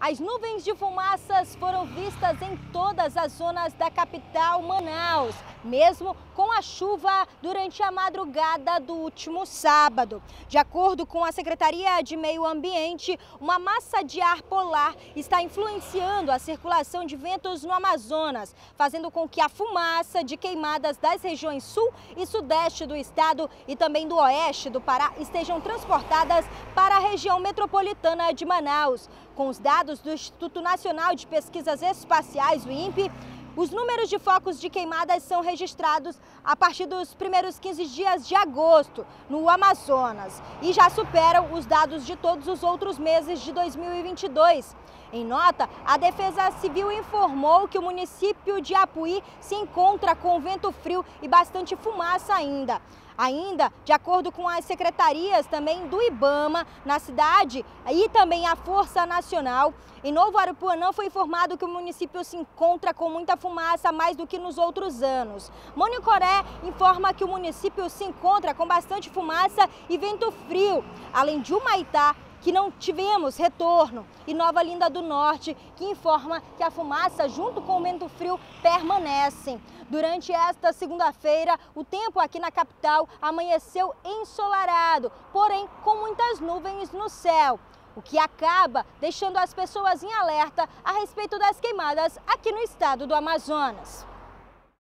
As nuvens de fumaças foram vistas em todas as zonas da capital Manaus, mesmo com a chuva durante a madrugada do último sábado. De acordo com a Secretaria de Meio Ambiente, uma massa de ar polar está influenciando a circulação de ventos no Amazonas, fazendo com que a fumaça de queimadas das regiões sul e sudeste do estado e também do oeste do Pará estejam transportadas para a região metropolitana de Manaus. Com os dados do Instituto Nacional de Pesquisas Espaciais, o INPE, os números de focos de queimadas são registrados a partir dos primeiros 15 dias de agosto no Amazonas e já superam os dados de todos os outros meses de 2022. Em nota, a Defesa Civil informou que o município de Apuí se encontra com vento frio e bastante fumaça ainda. Ainda, de acordo com as secretarias também do IBAMA, na cidade e também a Força Nacional, em Novo Aripuanã foi informado que o município se encontra com muita fumaça mais do que nos outros anos. Monicoré informa que o município se encontra com bastante fumaça e vento frio, além de Humaitá, que não tivemos retorno, e Nova Linda do Norte, que informa que a fumaça, junto com o vento frio, permanecem. Durante esta segunda-feira, o tempo aqui na capital amanheceu ensolarado, porém com muitas nuvens no céu o que acaba deixando as pessoas em alerta a respeito das queimadas aqui no estado do Amazonas.